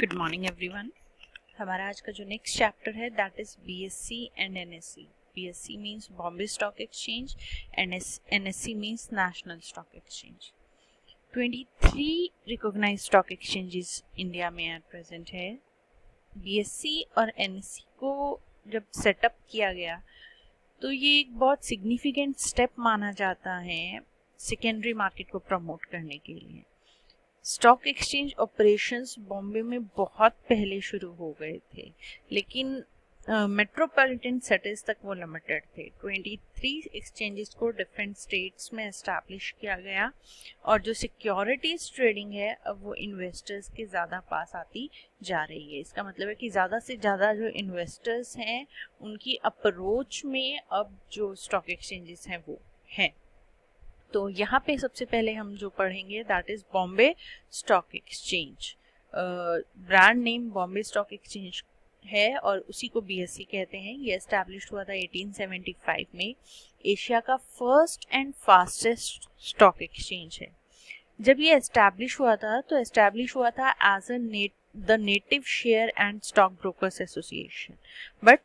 Good morning everyone हमारा आज का जो नेक्स्ट चैप्टर है that is BSC and NSC BSC means Bombay stock exchange and NSC means national stock exchange 23 recognise stock exchanges India में at present है. BSC और NSC को जब सेटअप किया गया तो ये एक बहुत सिग्निफिकेंट स्टेप माना जाता है सेकेंडरी मार्केट को प्रमोट करने के लिए. स्टॉक एक्सचेंज ऑपरेशंस बॉम्बे में बहुत पहले शुरू हो गए थे लेकिन मेट्रोपॉलिटन uh, सिटीज़ तक वो लिमिटेड थे। 23 एक्सचेंजेस को डिफरेंट स्टेट्स में इस्टेब्लिश किया गया और जो सिक्योरिटीज ट्रेडिंग है अब वो इन्वेस्टर्स के ज़्यादा पास आती जा रही है। इसका मतलब है कि ज़्यादा से ज़्यादा जो इन्वेस्टर्स हैं उनकी अप्रोच में अब जो स्टॉक एक्सचेंजेस हैं वो हैं। तो यहाँ पे सबसे पहले हम जो पढ़ेंगे that is Bombay stock exchange brand name Bombay stock exchange है और उसी को बीएससी कहते हैं। ये एस्टेब्लिश हुआ था 1875 में। एशिया का first and fastest stock exchange है। जब ये एस्टेब्लिश हुआ था तो एस्टेब्लिश हुआ था as a net native share and stock brokers association but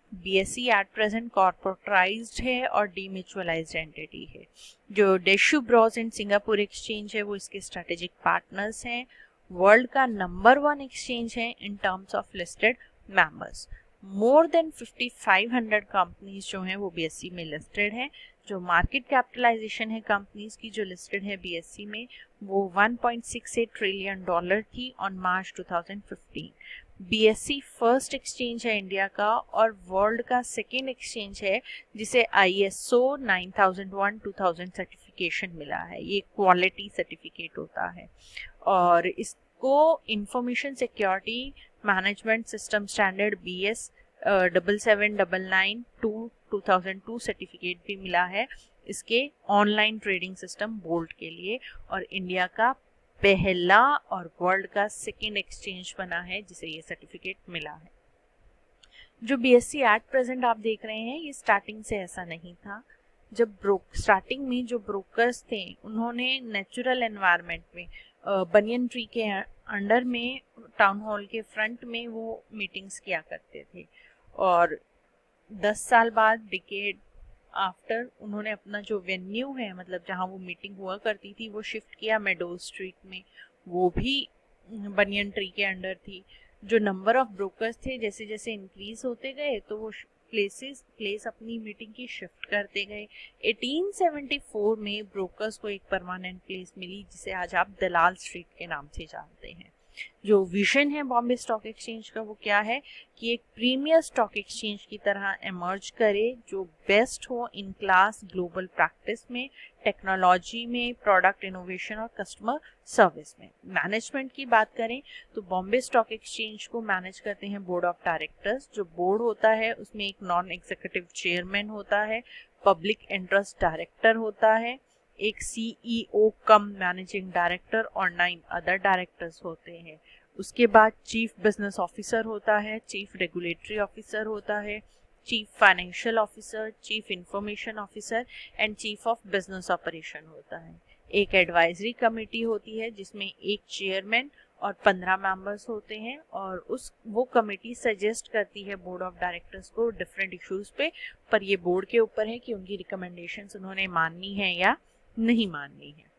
see at present corporatised है और डीम्यूचुअलाइज्ड एंटिटी है। जो Deutsche Börse and Singapore exchange है, वो इसके स्ट्रेटेजिक पार्टनर्स हैं। वर्ल्ड का नंबर वन एक्सचेंज है in terms of listed members more than 5500 companies जो हैं, वो बीएससी में लिस्टेड हैं। जो मार्केट कैपिटलाइजेशन है कंपनीज़ की, जो लिस्टेड है बीएससी में, वो 1.68 ट्रिलियन डॉलर थी on March 2015 BSC first exchange है इंडिया का और वर्ल्ड का सेकेंड एक्सचेंज है, जिसे आईएसओ 9001 2000 सर्टिफिकेशन मिला है। ये क्वालिटी सर्टिफिकेट होता है। और इसको information security management system standard B S double seven double nine two 2002 certificate भी मिला है। इसके ऑनलाइन ट्रेडिंग सिस्टम बोल्ट के लिए और इंडिया का पहला और वर्ल्ड का सेकेंड एक्सचेंज बना है, जिसे ये सर्टिफिकेट मिला है। जो B S C at present आप देख रहे हैं, ये स्टार्टिंग से ऐसा नहीं था। जब ब्रोक स्टार्टिंग में जो ब्रोकर्स थे, उन्होंने नेचुरल एनवायरनमेंट में बनियन ट्री के अंडर में टाउन हॉल के फ्रंट में वो मीटिंग्स किया करते थे। और दस साल बाद डिकेड आफ्टर उन्होंने अपना जो वेन्यू है मतलब जहाँ वो मीटिंग हुआ करती थी, वो शिफ्ट किया मेडो स्ट्रीट में। वो भी बनियन ट्री के अंडर थी। जो नंबर ऑफ़ ब्रोकर्स थे जैसे जैसे इंक्रीज होते गए तो वो प्लेसेस प्लेस अपनी मीटिंग की शिफ्ट करते गए। 1874 में ब्रोकर्स को एक परमानेंट प्लेस मिली, जिसे आज आप दलाल स्ट्रीट के नाम से जानते हैं। जो विजन है बॉम्बे स्टॉक एक्सचेंज का, वो क्या है कि एक प्रीमियर स्टॉक एक्सचेंज की तरह एमर्ज करे, जो बेस्ट हो इन क्लास ग्लोबल प्रैक्टिस में टेक्नोलॉजी में प्रोडक्ट इनोवेशन और कस्टमर सर्विस में। मैनेजमेंट की बात करें तो बॉम्बे स्टॉक एक्सचेंज को मैनेज करते हैं बोर्ड ऑफ़ डायरेक्टर्स जो बोर्ड होता है, उसमें एक नॉन एग्जीक्यूटिव चेयरमैन होता है पब्लिक इंटरेस्ट डायरेक्टर होता है एक सीईओ कम मैनेजिंग डायरेक्टर और नाइन अदर डायरेक्टर्स होते हैं। उसके बाद चीफ बिज़नेस ऑफिसर होता है चीफ रेगुलेटरी ऑफिसर होता है chief financial officer chief information officer and chief of business operation होता है। एक एडवाइजरी कमेटी होती है जिसमें एक चेयरमैन और पंद्रह मेंबर्स होते हैं और उस वो कमेटी सजेस्ट करती है बोर्ड ऑफ़ डायरेक्टर्स को डिफरेंट इश्यूज़ पे पर ये बोर्ड के ऊपर है कि उनकी रिकमेंडेशंस उन्होंने माननी है या नहीं माननी है।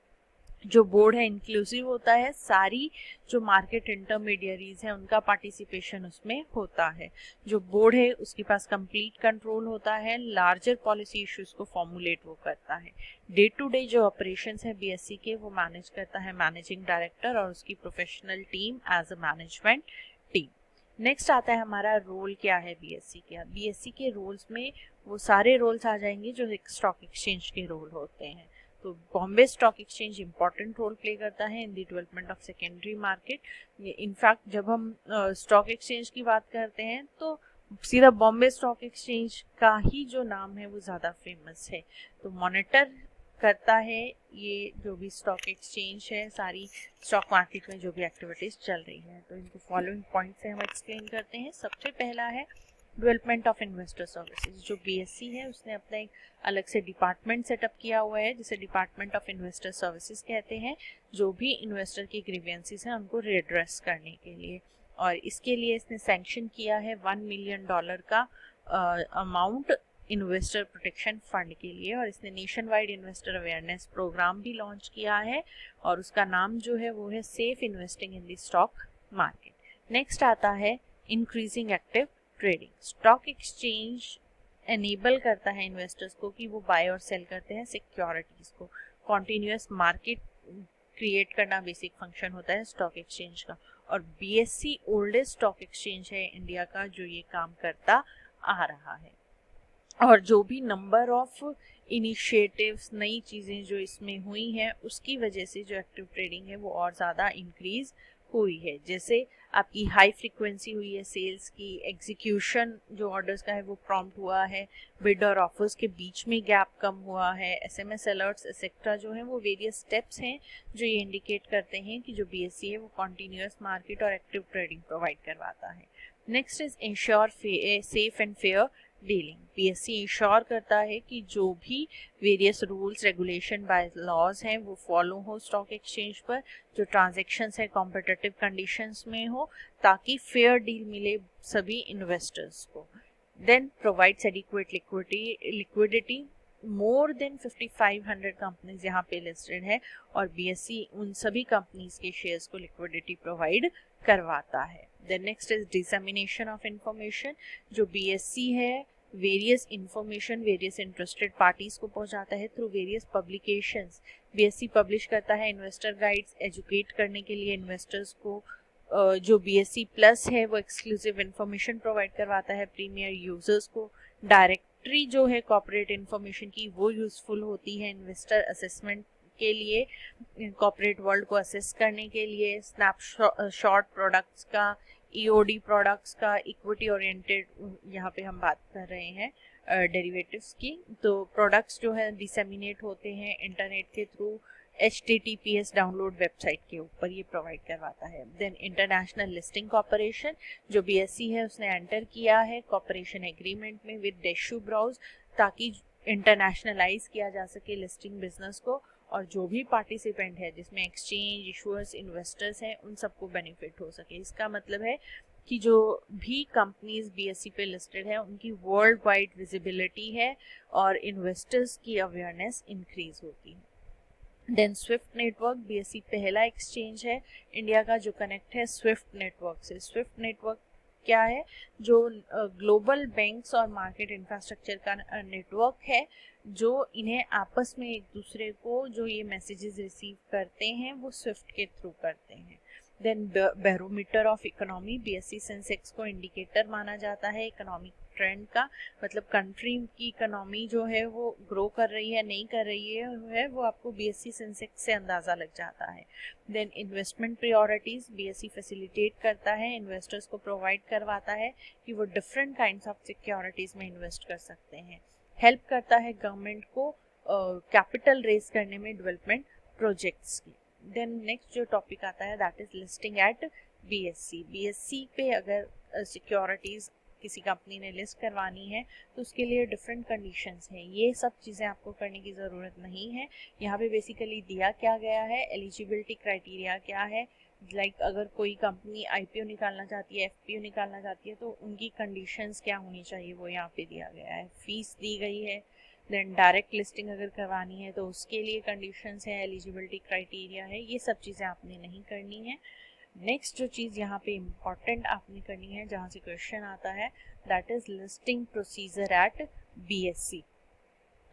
जो बोर्ड है इंक्लूसिव होता है, सारी जो मार्केट इंटरमीडियरीज है, उनका पार्टिसिपेशन उसमें होता है। जो बोर्ड है, उसके पास कंप्लीट कंट्रोल होता है लार्जर पॉलिसी इश्यूज़ को फॉर्मुलेट वो करता है। डे टू डे जो ऑपरेशन है बीएससी के, वो मैनेज करता है मैनेजिंग डायरेक्टर और उसकी professional team as a management team next आता है हमारा रोल क्या है बीएससी का। बीएससी के रोल्स में वो सारे रोल्स आ जाएँगे जो एक स्टॉक एक्सचेंज के रोल होते हैं। तो Bombay stock exchange important role play करता है in the development of secondary market in fact जब हम स्टॉक uh, एक्सचेंज की बात करते हैं तो सीधा बॉम्बे स्टॉक एक्सचेंज का ही जो नाम है वो ज़्यादा फ़ेमस है। तो मॉनिटर करता है ये जो भी स्टॉक एक्सचेंज है सारी स्टॉक मार्केट में जो भी एक्टिविटीज़ चल रही है। तो इनको फॉलोइंग पॉइंट से हम एक्सप्लेन करते हैं। सबसे पहला है डेवलपमेंट ऑफ़ इन्वेस्टर सर्विसेज़, जो बीएससी है, उसने अपना एक अलग से डिपार्टमेंट सेटअप किया हुआ है, जिसे डिपार्टमेंट ऑफ़ इन्वेस्टर सर्विसेज़ कहते हैं, जो भी इन्वेस्टर की ग्रीवियंसिस हैं, उनको रिड्रेस करने के लिए। और इसके लिए इसने सैंक्शन किया है वन मिलियन डॉलर का अमाउंट इन्वेस्टर प्रोटेक्शन फंड के लिए। और इसने nationwide investor awareness programme भी लॉन्च किया है, और उसका नाम जो है, वो है safe investing in the stock market next आता है increasing active trading stock exchange enable करता है इन्वेस्टर्स को कि वो बाय और सेल करते हैं सिक्योरिटीज को। कॉन्टिन्यूस मार्केट क्रिएट करना बेसिक फ़ंक्शन होता है स्टॉक एक्सचेंज का। और बीएससी ओल्डेस्ट स्टॉक एक्सचेंज है इंडिया का जो ये काम करता आ रहा है। और जो भी नंबर ऑफ़ इनिशिएटिव्स नई चीज़ें जो इसमें हुई हैं, उसकी वजह से जो एक्टिव ट्रेडिंग है वो और ज़्यादा इंक्रीज हुई है। जैसे आपकी हाई फ्रिक्वेंसी हुई है सेल्स की एग्जीक्यूशन जो ऑर्डर्स का है वो प्रॉम्प्ट हुआ है बिड और ऑफर्स के बीच में गैप कम हुआ है SMS M S alerts etcetera जो है वो वेरियस स्टेप्स हैं जो ये इंडिकेट करते हैं कि जो बी एस सी है वो कॉन्टीन्यूस मार्केट और एक्टिव ट्रेडिंग प्रोवाइड करवाता है। Next is ensure safe and fair dealing PSC ensure करता है कि जो भी various rules regulation bye laws हैं, वो फॉलो हो स्टॉक एक्सचेंज पर, जो ट्रांजेक्शन्स है कॉम्पिटेटिव कंडीशंस में हो, ताकि फेयर डील मिले सभी इन्वेस्टर्स को। Then provides adequate liquidity liquidity more than 5500 companies यहाँ पे लिस्टेड है और बीएससी उन सभी कंपनीज़ के शेयर्स को लिक्विडिटी प्रोवाइड करवाता है। Then next is dissemination of information जो बीएससी है various information various interested parties को पहुंचाता है through various publications BSC publish करता है इन्वेस्टर गाइड्स एजुकेट करने के लिए इन्वेस्टर्स को जो बीएससी प्लस है, वो एक्सक्लूसिव इन्फॉर्मेशन प्रोवाइड करवाता है प्रीमियर यूज़र्स को. डायरेक्टरी जो है कॉपरेट इन्फॉर्मेशन की, वो यूजफुल होती है इन्वेस्टर असेसमेंट के लिए कॉपरेट वर्ल्ड को असेस करने के लिए स्नैपशॉट प्रोडक्ट्स का ईओडी e प्रोडक्ट्स का इक्विटी ओरिएंटेड यहाँ पे हम बात कर रहे हैं डेरिवेटिव्स की। तो प्रोडक्ट्स जो है डिसेमिनेट होते हैं इंटरनेट के थ्रू एच डाउनलोड वेबसाइट के ऊपर ये प्रोवाइड करवाता है। देन इंटरनेशनल लिस्टिंग कॉपरेशन जो बी एस सी है, उसने एंटर किया है कॉपरेशन एग्रीमेंट में विद डेशू ब्राउज ताकि इंटरनेशनलाइज किया जा सके लिस्टिंग बिज़नेस को। और जो भी पार्टिसिपेंट है, जिसमें एक्सचेंज इशूअर्स इन्वेस्टर्स हैं, उन सबको बेनिफिट हो सके। इसका मतलब है कि जो भी कंपनीज़ बीएससी पे लिस्टेड है, उनकी वर्ल्ड वाइड विजिबिलिटी है और इन्वेस्टर्स की अवेयरनेस इंक्रीज होती है। देन स्विफ्ट नेटवर्क बीएससी पहला एक्सचेंज है इंडिया का जो कनेक्ट है स्विफ्ट नेटवर्क से। स्विफ्ट नेटवर्क क्या है? जो ग्लोबल बैंक्स और मार्केट इंफ्रास्ट्रक्चर का नेटवर्क है, जो इन्हें आपस में एक दूसरे को जो ये मैसेजेस रिसीव करते हैं, वो स्विफ्ट के थ्रू करते हैं। Then barometer of economy BSC sensex को इंडिकेटर माना जाता है इकोनॉमिक ट्रेंड का मतलब कंट्री की इकोनॉमी जो है वो ग्रो कर रही है नहीं कर रही है, है वो आपको बीएससी सेंसेक्स से अंदाज़ा लग जाता है। Then investment priorities BSC facilitate करता है इन्वेस्टर्स को प्रोवाइड करवाता है कि वो डिफरेंट काइंड ऑफ़ सिक्योरिटीज़ में इन्वेस्ट कर सकते हैं। हेल्प करता है गवर्नमेंट को कैपिटल uh, रेज करने में डेवलपमेंट प्रोजेक्ट्स की। देन नेक्स्ट जो टॉपिक आता है that is listing at BSC BSC पे अगर सिक्योरिटीज किसी कंपनी ने लिस्ट करवानी है तो उसके लिए डिफरेंट कंडीशंस हैं। ये सब चीज़ें आपको करने की ज़रूरत नहीं है। यहाँ पे बेसिकली दिया क्या गया है? एलिजिबिलिटी क्राइटेरिया क्या है? लाइक like, अगर कोई कंपनी आईपीओ निकालना चाहती है एफपीओ निकालना चाहती है तो उनकी कंडीशंस क्या होनी चाहिए वो यहाँ पे दिया गया है। फ़ीस दी गई है। देन डायरेक्ट लिस्टिंग अगर करवानी है तो उसके लिए कंडीशंस है एलिजिबिलिटी क्राइटेरिया है। ये सब चीज़ें आपने नहीं करनी है। नेक्स्ट जो चीज़ यहाँ पे इंपॉर्टेंट आपने करनी है, जहाँ से क्वेश्चन आता है that is listing procedure at BSC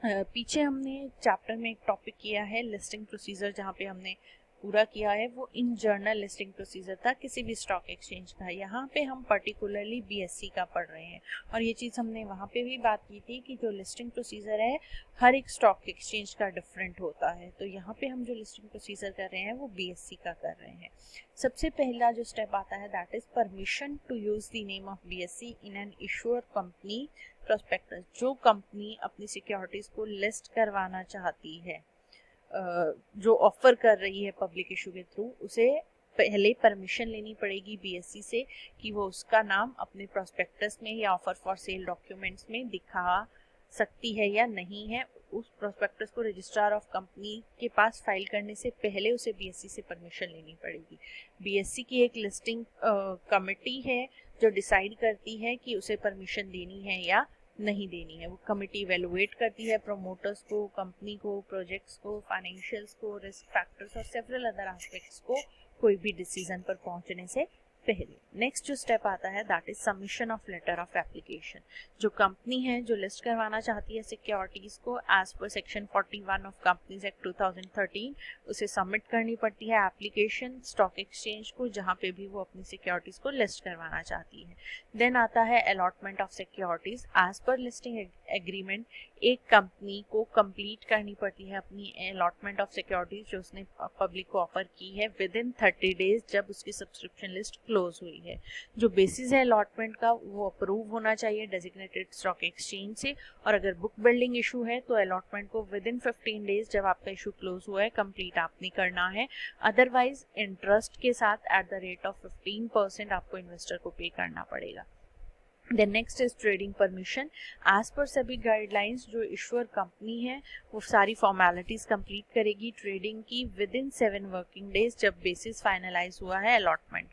पीछे हमने चैप्टर में एक टॉपिक किया है लिस्टिंग प्रोसीजर जहाँ पे हमने पूरा किया है, वो इन जर्नल लिस्टिंग प्रोसीजर था किसी भी स्टॉक एक्सचेंज का, यहाँ पे हम पर्टिकुलरली बीएससी का पढ़ रहे हैं। और ये चीज़ हमने वहाँ पे भी बात की थी कि जो लिस्टिंग प्रोसीजर है, हर एक स्टॉक एक्सचेंज का डिफरेंट होता है। तो यहाँ पे हम जो लिस्टिंग प्रोसीजर कर रहे हैं, वो बीएससी का कर रहे हैं। सबसे पहला जो स्टेप आता है that is permission to use the name of BSC in an issuer company prospectus जो कंपनी अपनी सिक्योरिटीज को लिस्ट करवाना चाहती है। जो ऑफ़र कर रही है पब्लिक इशू के थ्रू उसे पहले परमिशन लेनी पड़ेगी बीएससी से कि वो उसका नाम अपने प्रोस्पेक्टस में या ऑफ़र फॉर सेल डॉक्यूमेंट्स में दिखा सकती है या नहीं है। उस प्रोस्पेक्टस को रजिस्ट्रार ऑफ़ कंपनी के पास फ़ाइल करने से पहले उसे बीएससी से परमिशन लेनी पड़ेगी। बीएससी की एक लिस्टिंग कमेटी है जो डिसाइड करती है कि उसे परमिशन देनी है या नहीं देनी है। वो कमिटी वेलुएट करती है प्रोमोटर्स को कंपनी को प्रोजेक्ट्स को फाइनेंशियल्स को रिस्क फैक्टर्स और सेवरल अदर एस्पेक्ट्स को कोई भी डिसीज़न पर पहुँचने से पहले। नेक्स्ट जो स्टेप आता है that is submission of letter of application जो कंपनी है, जो लिस्ट करवाना चाहती है सिक्योरिटीज को as per section 41 of companies act 2013 उसे सबमिट करनी पड़ती है एप्लीकेशन स्टॉक एक्सचेंज को, जहाँ पे भी वो अपनी सिक्योरिटीज को लिस्ट करवाना चाहती है। देन आता है allotment of securities as per listing agreement एक कंपनी को कंप्लीट करनी पड़ती है अपनी अलॉटमेंट ऑफ़ सिक्योरिटीज जो उसने पब्लिक को ऑफ़र की है विद इन थर्टी डेज़ जब उसकी सब्सक्रिप्शन लिस्ट क्लोज हुई है। जो बेसिस है अलॉटमेंट का, वो अप्रूव होना चाहिए डेजिग्नेटेड स्टॉक एक्सचेंज से। और अगर बुक बिल्डिंग इशू है तो अलॉटमेंट को विद इन फिफ्टीन डेज़ जब आपका इशू क्लोज हुआ है कंप्लीट आपने करना है। अदरवाइज़ इंटरेस्ट के साथ at the rate of fifteen आपको इन्वेस्टर को पे करना पड़ेगा। Then next is trading permission as per सभी गाइडलाइंस जो ईश्वर कंपनी है, वो सारी फॉर्मेलिटीज कंप्लीट करेगी ट्रेडिंग की within seven working days जब बेसिस फाइनलाइज हुआ है अलॉटमेंट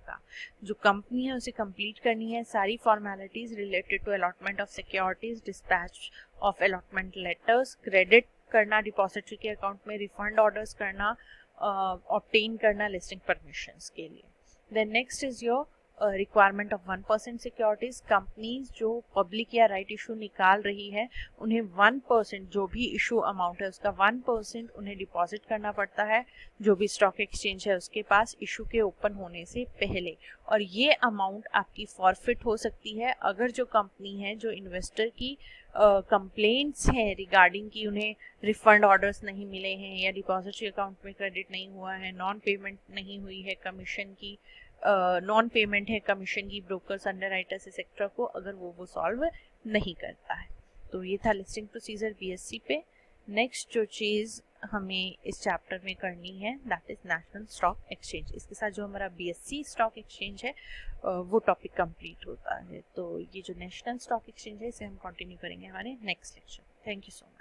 जो कंपनी है उसे कंप्लीट करनी है सारी formalities related to allotment of securities dispatch of allotment letters credit करना डिपॉजिटरी के अकाउंट में रिफंड ऑर्डर्स करना ऑप्टेन uh, करना लिस्टिंग परमिशन के लिए. Then next is your requirement of one percent securities companies जो पब्लिक या राइट right इशू निकाल रही है उन्हें वन परसेंट जो भी इशू अमाउंट है उसका वन परसेंट उन्हें डिपॉजिट करना पड़ता है जो भी स्टॉक एक्सचेंज है उसके पास इशू के ओपन होने से पहले। और ये अमाउंट आपकी फॉरफिट हो सकती है अगर जो कंपनी है जो इन्वेस्टर की कंप्लेंट्स uh, हैं रिगार्डिंग कि उन्हें रिफंड ऑर्डर्स नहीं मिले हैं या डिपॉजिटरी अकाउंट में क्रेडिट नहीं हुआ है नॉन पेमेंट नहीं हुई है कमीशन की नॉन पेमेंट है कमीशन की ब्रोकर्स अंडर राइटर्स एक्सेट्रा को, अगर वो वो सॉल्व नहीं करता है। तो ये था लिस्टिंग प्रोसीजर बीएससी पे। नेक्स्ट जो चीज़ हमें इस चैप्टर में करनी है that is national stock exchange इसके साथ जो हमारा बीएससी स्टॉक एक्सचेंज है वो टॉपिक कंप्लीट होता है। तो ये जो नेशनल स्टॉक एक्सचेंज है, इसे हम कंटिन्यू करेंगे हमारे next lecture thank you so much